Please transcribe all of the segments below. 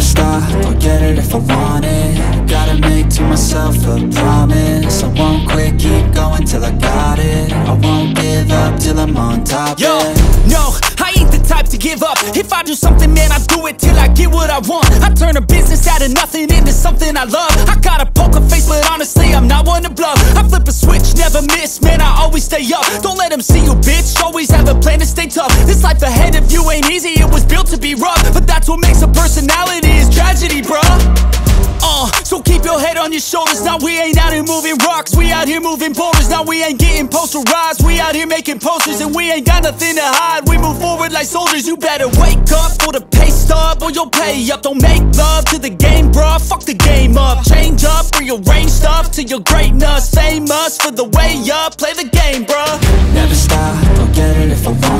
never stop. I'll get it if I want it. Gotta make to myself a promise. I won't quit, keep going till I got it. I won't give up till I'm on top Yo, no, I ain't the type to give up. If I do something, man, I do it till I get what I want. I turn a business out of nothing into something I love. I got a poker face, but honestly, I'm not one to bluff. I flip a switch, never miss, man, I always stay up. Don't let them see you, bitch, always have a plan to stay tough. This life ahead of you ain't easy, it was built to be rough But that's what makes a personality, is tragedy, bruh uh, so keep your head on your shoulders. Now we ain't out here moving rocks. We out here moving boulders. Now we ain't getting posterized. We out here making posters and we ain't got nothing to hide. We move forward like soldiers. You better wake up for the pay stub or you'll pay up. Don't make love to the game, bruh. Fuck the game up. Change up, rearrange stuff to your greatness. Famous for the way up. Play the game, bruh. Never stop, I'll get it if I want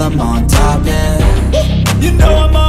I'm on top, yeah. You know I'm